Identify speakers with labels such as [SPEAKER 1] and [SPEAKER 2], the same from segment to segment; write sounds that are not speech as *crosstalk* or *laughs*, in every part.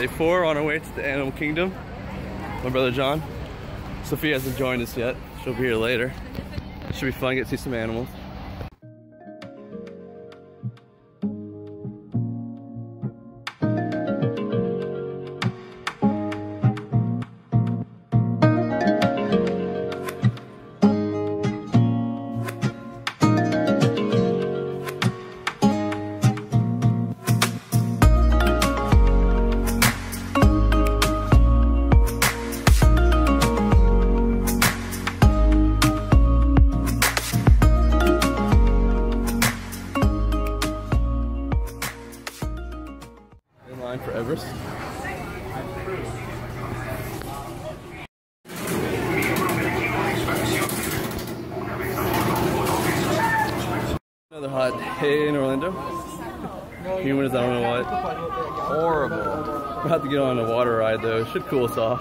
[SPEAKER 1] Day four on our way to the Animal Kingdom. My brother John. Sophia hasn't joined us yet. She'll be here later. Should be fun, get to see some animals. Another hot day in Orlando. Humid as I don't know what. Horrible. About to get on a water ride though. Should cool us off.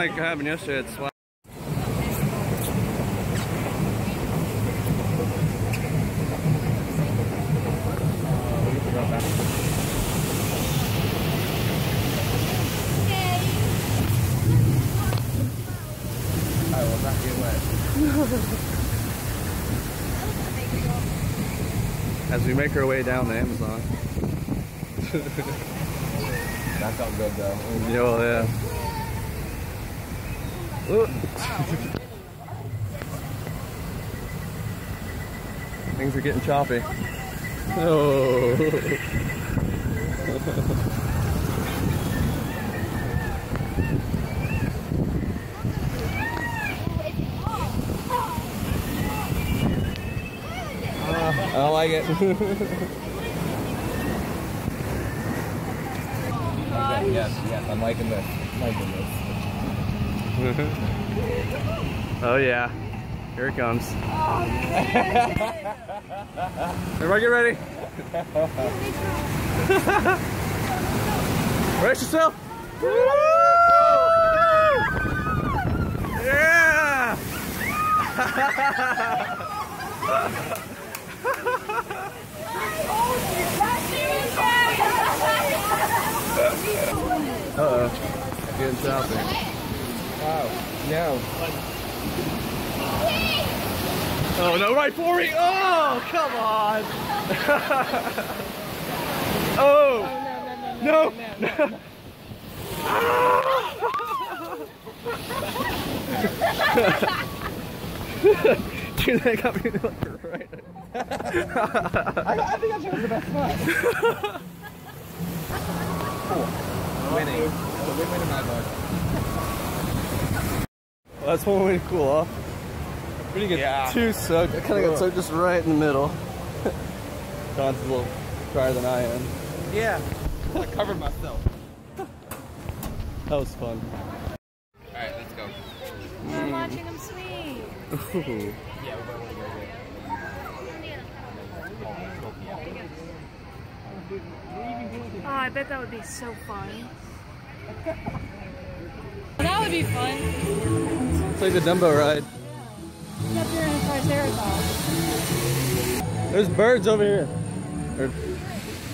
[SPEAKER 1] Like happened yesterday, it's sla- I will not get wet. As we make our way down the Amazon.
[SPEAKER 2] That felt good though.
[SPEAKER 1] Yeah, well, yeah. *laughs* Things are getting choppy. *laughs* Oh. I don't like it. *laughs*
[SPEAKER 2] Yes, yes, I'm liking this. I'm liking this. *laughs*
[SPEAKER 1] oh yeah. Here it comes. *laughs* Everybody get ready. *laughs* Brace yourself. Yeah! Uh-oh. Getting.
[SPEAKER 2] Oh, no.
[SPEAKER 1] Oh no, right for me! Oh, come on! *laughs* oh! No! no. Dude, that got me like right.
[SPEAKER 2] I, I think I chose the best spot. *laughs* Winning. That's a win-win in my book.
[SPEAKER 1] Well, that's one way to cool off. We didn't get
[SPEAKER 2] Yeah.
[SPEAKER 1] too soaked. I kind of got soaked just right in the middle. John's a little drier than I am.
[SPEAKER 2] Yeah. I covered myself.
[SPEAKER 1] That was fun.
[SPEAKER 2] Alright, let's go.
[SPEAKER 3] I'm watching them swing.
[SPEAKER 1] Ooh.
[SPEAKER 2] Yeah, we're going to go
[SPEAKER 3] Oh, I bet that would be so fun. that would be fun.
[SPEAKER 1] It's like the Dumbo ride.
[SPEAKER 3] Up here in a Triceratops.
[SPEAKER 1] There's birds over here. Or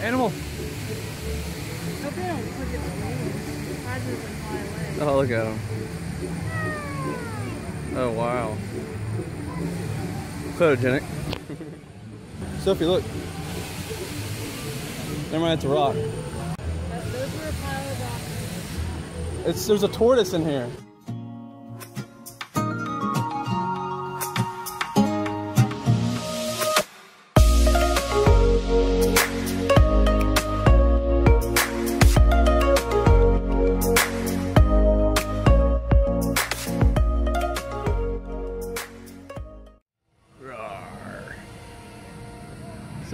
[SPEAKER 1] animal.
[SPEAKER 3] Hope they don't look at the wings. Surprises them fly away.
[SPEAKER 1] Oh, look at them. Oh, wow. Photogenic. *laughs* Sophie, look. Never mind, it's a rock.
[SPEAKER 3] Those were a pile of rocks.
[SPEAKER 1] It's there's a tortoise in here.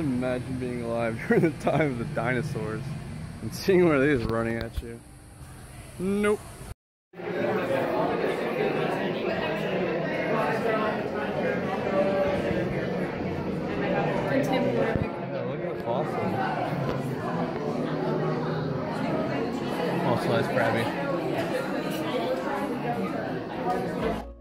[SPEAKER 1] Imagine being alive *laughs* during the time of the dinosaurs and seeing of these running at you. Nope.
[SPEAKER 3] Contemporary.
[SPEAKER 1] Yeah, look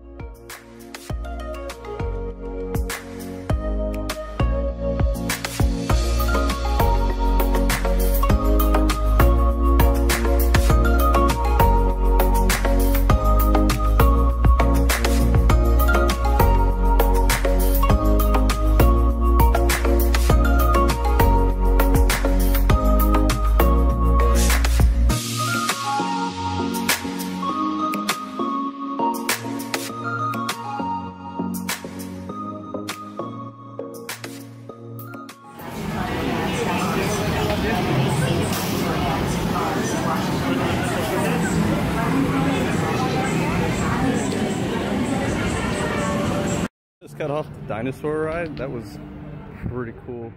[SPEAKER 1] dinosaur ride. That was pretty cool.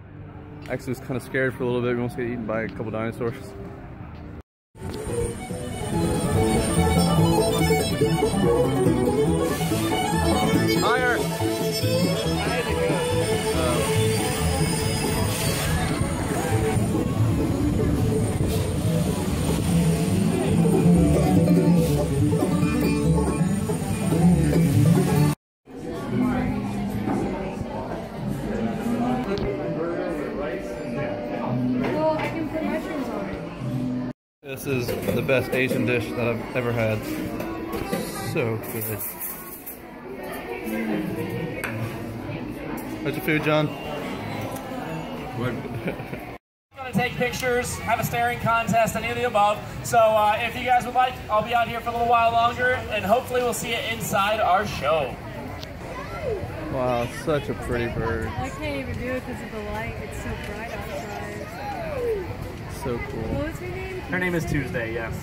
[SPEAKER 1] Actually, was kind of scared for a little bit. We almost got eaten by a couple dinosaurs. This is the best Asian dish that I've ever had. So good. How's your food, John?
[SPEAKER 4] going *laughs* to take pictures, have a staring contest, any of the above. So uh, if you guys would like, I'll be out here for a little while longer, and hopefully we'll see you inside our show.
[SPEAKER 1] Wow, such a pretty bird.
[SPEAKER 3] I can't even do it because of the light. It's so bright outside.
[SPEAKER 1] So cool.
[SPEAKER 3] What was her name?
[SPEAKER 4] Her name is Tuesday, yes.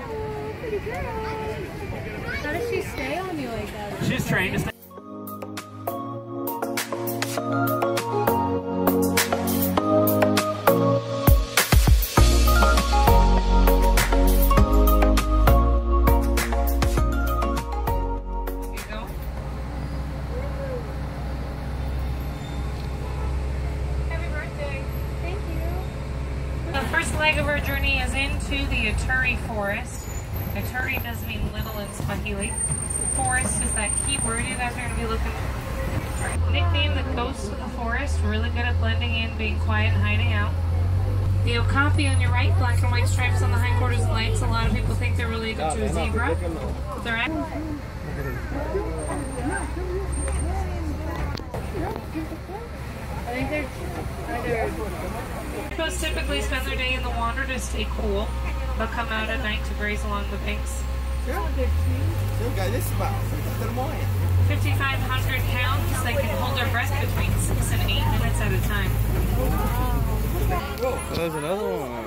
[SPEAKER 3] Oh, pretty girl. How does she stay on you like that?
[SPEAKER 4] She's trained to stay.
[SPEAKER 5] First leg of our journey is into the Ituri Forest. Ituri does mean little in Swahili. Forest is that key word you guys are going to be looking for. Nicknamed the ghost of the forest, really good at blending in, being quiet, and hiding out. The okapi on your right, black and white stripes on the hindquarters and legs. A lot of people think they're related to a zebra. They're act-
[SPEAKER 3] I think they're either.
[SPEAKER 5] Hippos typically spend their day in the water to stay cool, but come out at night to graze along the banks.
[SPEAKER 3] Oh, they're cute.
[SPEAKER 5] 5,500 pounds, they can hold their breath between six and eight minutes at a time.
[SPEAKER 1] Oh, there's another one.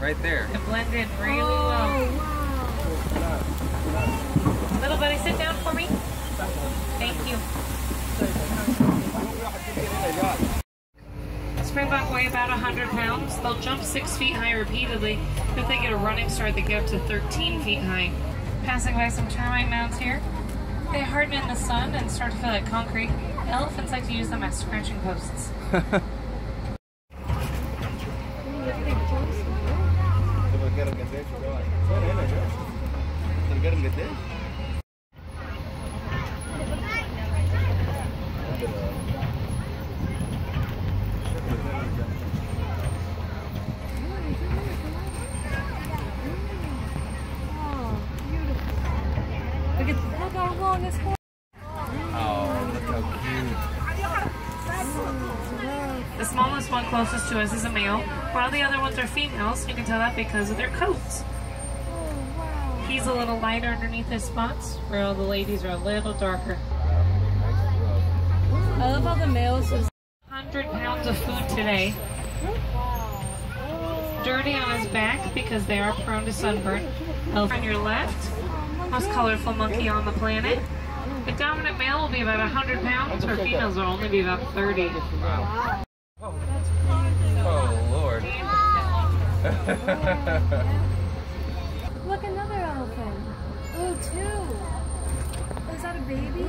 [SPEAKER 2] Right there.
[SPEAKER 5] It blended in really well. Oh, Little buddy, sit down for me. Thank you. Springbok weigh about 100 pounds. They'll jump six feet high repeatedly. If they get a running start, they get up to 13 feet high. Passing by some termite mounds here. They harden in the sun and start to feel like concrete. Elephants like to use them as scratching posts. *laughs*
[SPEAKER 3] Oh, beautiful. Look at look how long this horse.
[SPEAKER 2] Oh, look how cute.
[SPEAKER 5] The smallest one closest to us is a male, while the other ones are females. You can tell that because of their coats.
[SPEAKER 3] Oh, wow.
[SPEAKER 5] He's a little lighter underneath his spots, where all the ladies are a little darker.
[SPEAKER 3] I love how the males is.
[SPEAKER 5] 100 pounds of food today. Dirty on his back because they are prone to sunburn. Elephant on your left, most colorful monkey on the planet. The dominant male will be about 100 pounds, or females will only be about 30.
[SPEAKER 2] Oh lord. *laughs*
[SPEAKER 3] Look, another elephant. Oh, two. Is that a baby?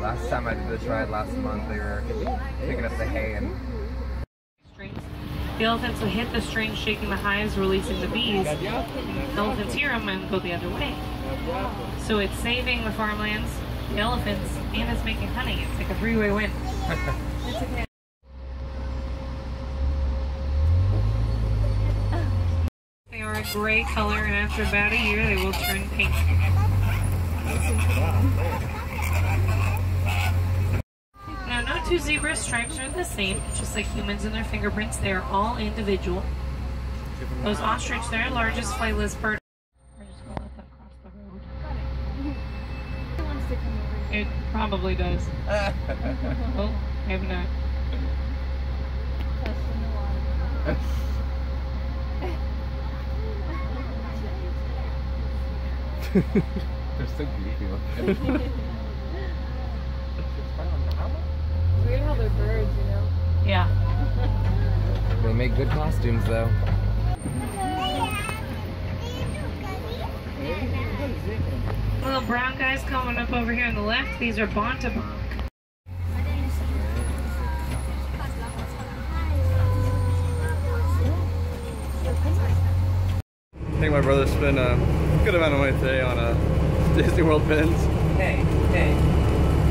[SPEAKER 2] last time I did this ride last month, they were picking up the hay and
[SPEAKER 5] The elephants will hit the strings, shaking the hives, releasing the bees. The elephants hear them and go the other way. So it's saving the farmlands, the elephants, and it's making honey. It's like a three-way win. *laughs* They are a gray color, and after about a year, they will turn pink. Now, no two zebra stripes are the same, just like humans and their fingerprints. They are all individual. Those ostrich, their largest flightless bird. We're just gonna let them cross the road.
[SPEAKER 3] He wants to come over here.
[SPEAKER 5] It probably does. *laughs* oh, maybe not.
[SPEAKER 3] Testing the water.
[SPEAKER 2] They're so goofy looking.
[SPEAKER 3] Weird how they're birds, you know?
[SPEAKER 5] Yeah.
[SPEAKER 2] they make good costumes though.
[SPEAKER 5] Little brown guys coming up over here on the left. These are Bontebok.
[SPEAKER 1] I think my brother spent a good amount of money today on a uh, *laughs* Disney World pins.
[SPEAKER 2] Hey, hey,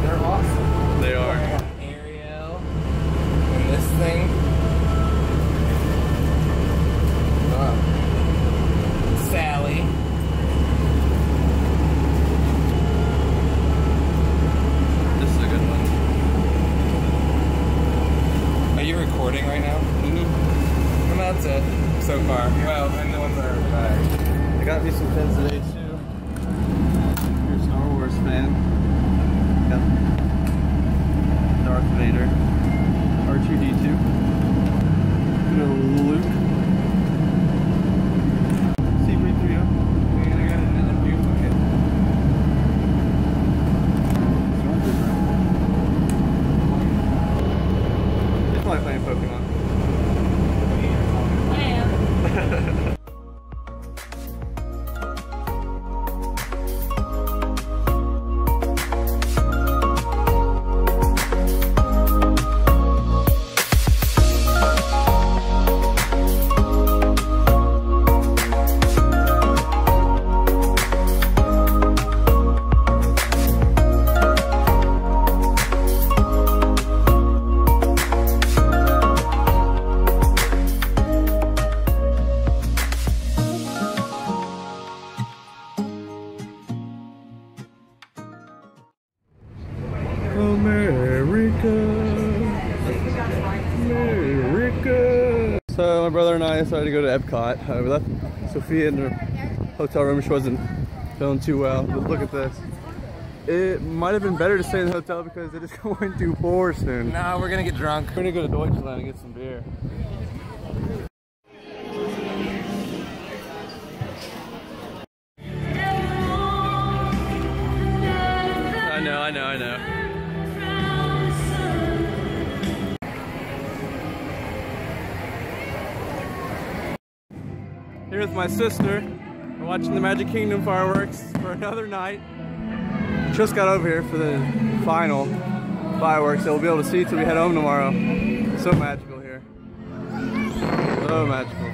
[SPEAKER 2] they're awesome.
[SPEAKER 1] They are.
[SPEAKER 2] Ariel and this thing.
[SPEAKER 1] I decided to go to Epcot. Uh, we left Sophia in her hotel room. She wasn't feeling too well. But look at this. It might have been better to stay in the hotel because it is going to pour soon.
[SPEAKER 2] No, we're gonna get drunk.
[SPEAKER 1] We're gonna go to Deutschland and get some beer. Here's my sister. We're watching the Magic Kingdom fireworks for another night. Just got over here for the final fireworks that we'll be able to see till we head home tomorrow. So magical here. So magical.